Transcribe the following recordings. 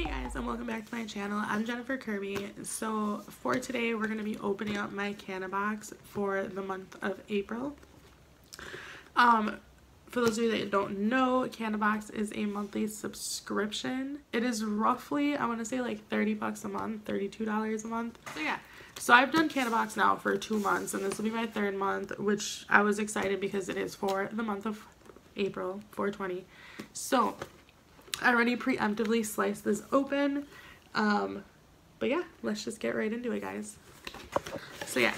Hey guys and welcome back to my channel. I'm Jennifer Kirby. So for today we're going to be opening up my Cannabox for the month of April. Um, for those of you that don't know, Cannabox is a monthly subscription. It is roughly, I want to say like 30 bucks a month, $32 a month. So yeah, so I've done Cannabox now for two months and this will be my third month, which I was excited because it is for the month of April 420. So I already preemptively sliced this open. Um, but yeah, let's just get right into it, guys. So yeah,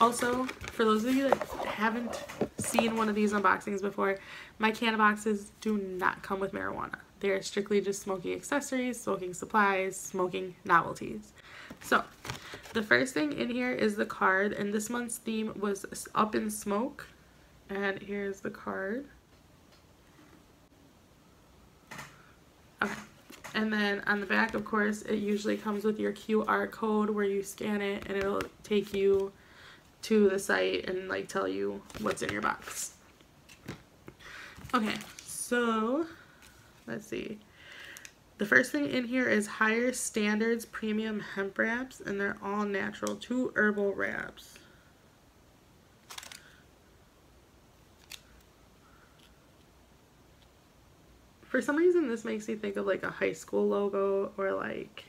also, for those of you that haven't seen one of these unboxings before, my Cannaboxes do not come with marijuana. They're strictly just smoking accessories, smoking supplies, smoking novelties. So, the first thing in here is the card, and this month's theme was Up in Smoke. And here's the card. Okay. And then on the back, of course, it usually comes with your QR code where you scan it and it'll take you to the site and like tell you what's in your box. Okay, so let's see. The first thing in here is Higher Standards Premium Hemp Wraps, and they're all natural, two herbal wraps. For some reason, this makes me think of like a high school logo or like,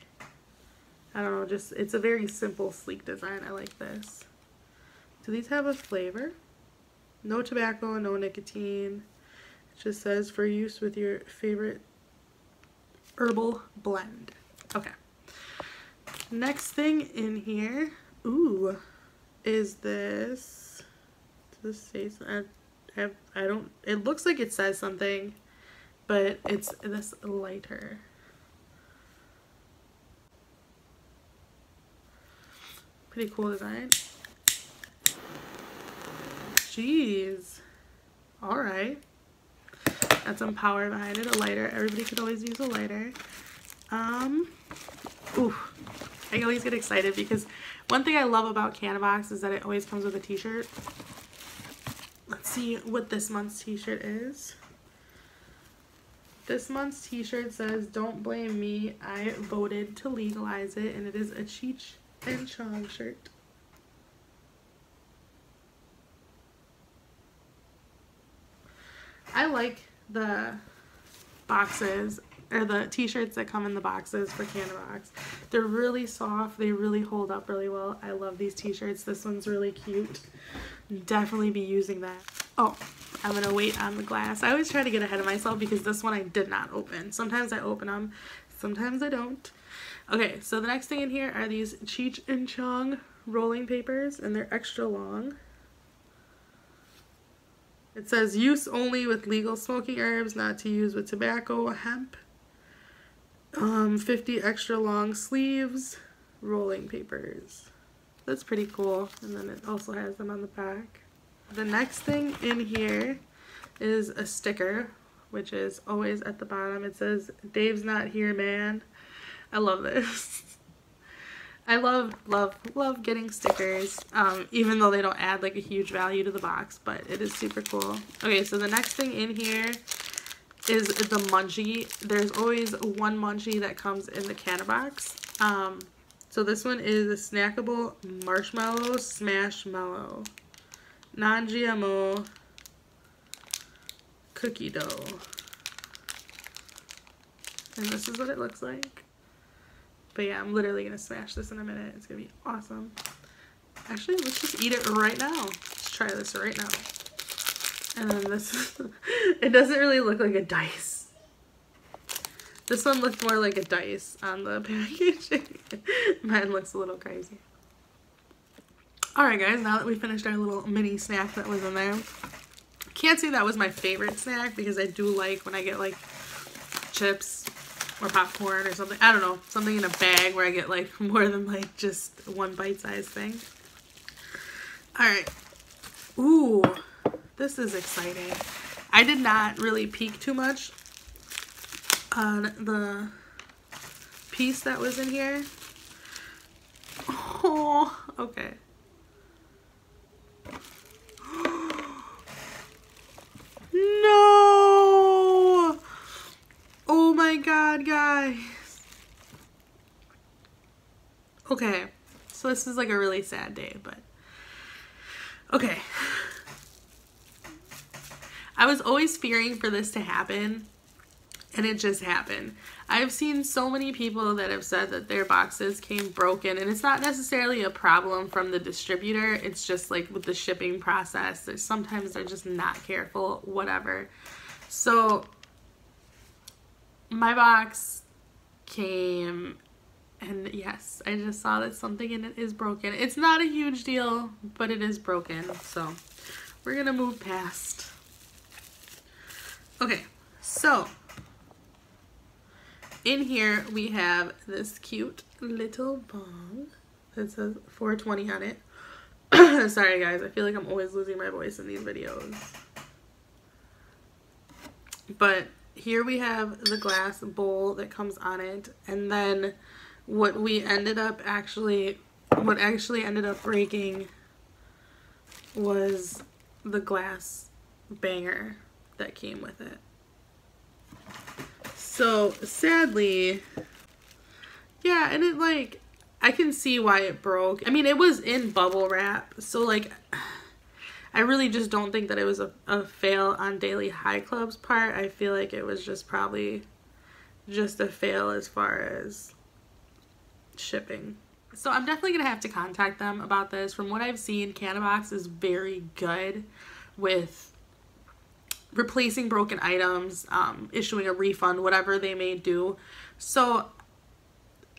I don't know, just, it's a very simple, sleek design. I like this. Do these have a flavor? No tobacco, no nicotine. It just says for use with your favorite herbal blend. Okay. Next thing in here, ooh, is this, does this say, I, I, I don't, it looks like it says something but it's this lighter. Pretty cool design. Jeez. Alright. Got some power behind it. A lighter. Everybody could always use a lighter. Um, ooh. I always get excited because one thing I love about Cannabox is that it always comes with a t-shirt. Let's see what this month's t-shirt is. This month's t-shirt says, Don't blame me, I voted to legalize it, and it is a Cheech and Chong shirt. I like the boxes or the t-shirts that come in the boxes for Cannabox. They're really soft. They really hold up really well. I love these t-shirts. This one's really cute. Definitely be using that. Oh, I'm going to wait on the glass. I always try to get ahead of myself because this one I did not open. Sometimes I open them, sometimes I don't. Okay, so the next thing in here are these Cheech and Chong rolling papers, and they're extra long. It says use only with legal smoking herbs, not to use with tobacco, hemp. Um, 50 extra long sleeves, rolling papers. That's pretty cool. And then it also has them on the back. The next thing in here is a sticker, which is always at the bottom. It says, Dave's not here, man. I love this. I love, love, love getting stickers, um, even though they don't add like a huge value to the box, but it is super cool. Okay, so the next thing in here is the munchie. There's always one munchie that comes in the Cannabox. Um, so this one is a snackable marshmallow Smashmallow non-GMO cookie dough. And this is what it looks like. But yeah, I'm literally going to smash this in a minute. It's going to be awesome. Actually, let's just eat it right now. Let's try this right now. And then this, it doesn't really look like a dice. This one looked more like a dice on the packaging. Mine looks a little crazy. Alright guys, now that we finished our little mini snack that was in there. Can't say that was my favorite snack because I do like when I get like chips or popcorn or something. I don't know, something in a bag where I get like more than like just one bite-sized thing. Alright. Ooh, this is exciting. I did not really peek too much on the piece that was in here. Oh, okay. No! Oh my god, guys. Okay, so this is like a really sad day, but okay. I was always fearing for this to happen, and it just happened. I've seen so many people that have said that their boxes came broken, and it's not necessarily a problem from the distributor. It's just like with the shipping process. Sometimes they're just not careful, whatever. So, my box came and yes, I just saw that something in it is broken. It's not a huge deal, but it is broken. So we're going to move past. Okay, so in here we have this cute little bong that says 420 on it. Sorry guys, I feel like I'm always losing my voice in these videos. But here we have the glass bowl that comes on it and then what we ended up actually what actually ended up breaking was the glass banger that came with it. So sadly, yeah, and it like, I can see why it broke. I mean, it was in bubble wrap, so like, I really just don't think that it was a, a fail on Daily High Club's part. I feel like it was just probably just a fail as far as shipping. So I'm definitely going to have to contact them about this. From what I've seen, Cannabox is very good with replacing broken items, um, issuing a refund, whatever they may do. So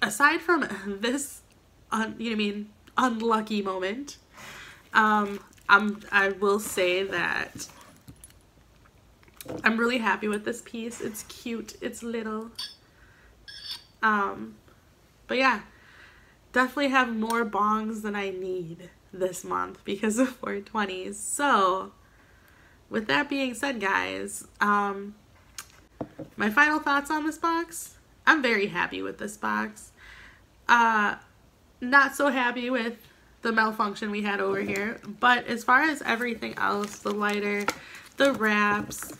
aside from this, un, you know I mean, unlucky moment, um, I'm, I will say that I'm really happy with this piece. It's cute. It's little. Um, but yeah, definitely have more bongs than I need this month because of 420s. So, with that being said, guys, um, my final thoughts on this box. I'm very happy with this box. Uh, not so happy with the malfunction we had over here. But as far as everything else, the lighter, the wraps,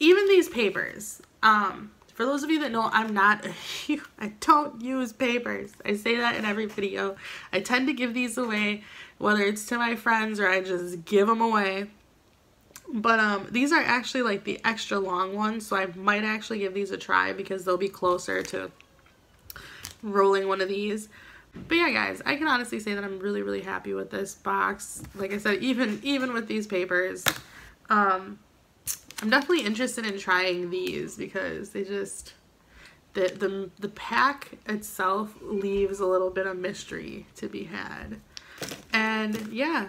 even these papers, um, for those of you that know, I'm not, I don't use papers. I say that in every video. I tend to give these away, whether it's to my friends or I just give them away. But um, these are actually like the extra long ones, so I might actually give these a try because they'll be closer to rolling one of these. But yeah, guys, I can honestly say that I'm really, really happy with this box. Like I said, even even with these papers, um, I'm definitely interested in trying these because they just the the the pack itself leaves a little bit of mystery to be had. And yeah,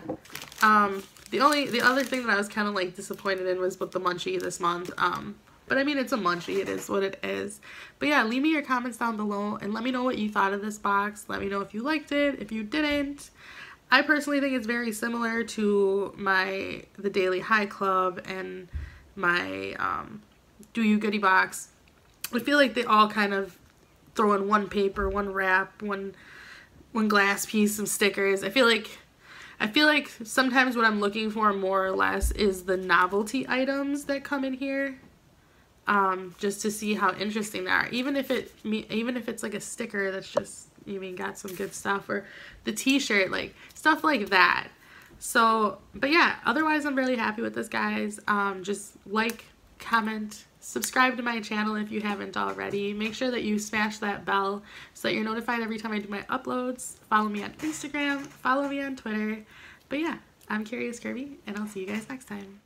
um, the only the other thing that I was kind of like disappointed in was with the munchie this month. Um, but I mean, it's a munchie. It is what it is. But yeah, leave me your comments down below and let me know what you thought of this box. Let me know if you liked it, if you didn't. I personally think it's very similar to my the Daily High Club and my um, Do You Goodie box. I feel like they all kind of throw in one paper, one wrap, one one glass piece, some stickers. I feel like I feel like sometimes what I'm looking for more or less is the novelty items that come in here. Um, just to see how interesting they are. Even if it even if it's like a sticker that's just you mean got some good stuff or the t-shirt like stuff like that so, but yeah, otherwise I'm really happy with this, guys. Um, just like, comment, subscribe to my channel if you haven't already. Make sure that you smash that bell so that you're notified every time I do my uploads. Follow me on Instagram, follow me on Twitter. But yeah, I'm Kurious Kirby, and I'll see you guys next time.